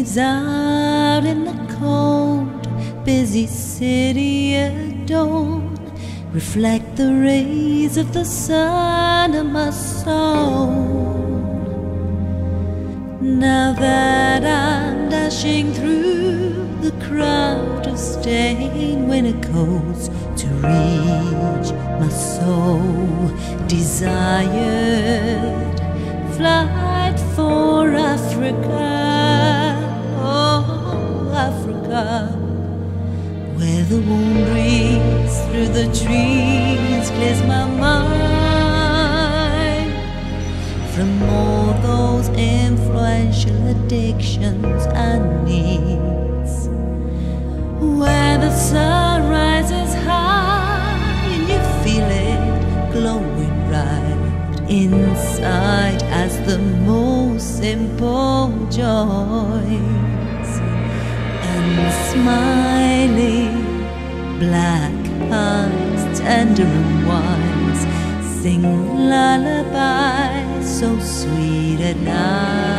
lives out in the cold, busy city at dawn, reflect the rays of the sun on my soul. Now that I'm dashing through the crowd of stained winter coats to reach my soul desired flight for Africa, where the warm breeze through the trees clears my mind from all those influential addictions and needs. Where the sun rises high and you feel it glowing right inside as the most simple joys and smiling. Black eyes tender and wise. Sing lullabies so sweet at night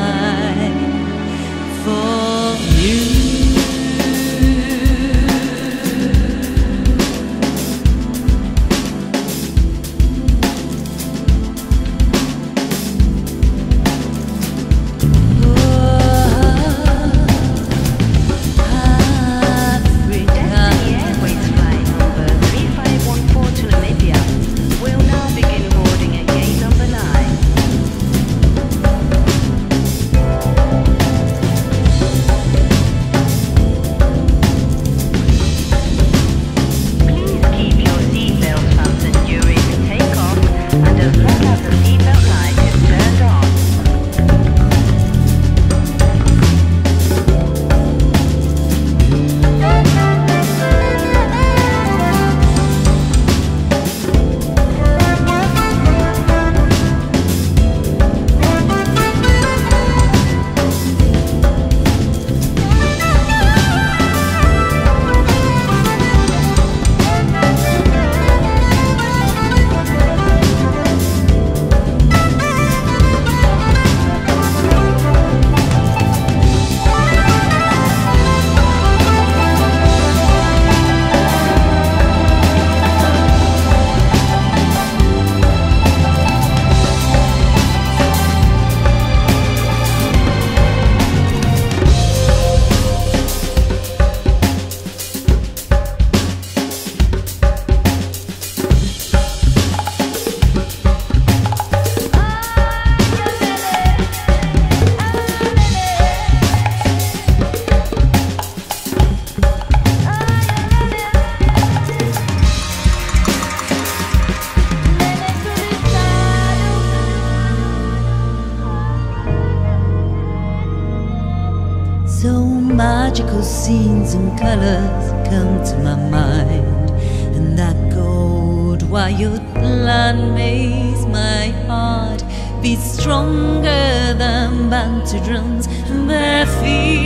So magical scenes and colors come to my mind, and that gold wild land makes my heart beat stronger than bantu drums. And their feet